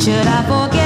Should I forget?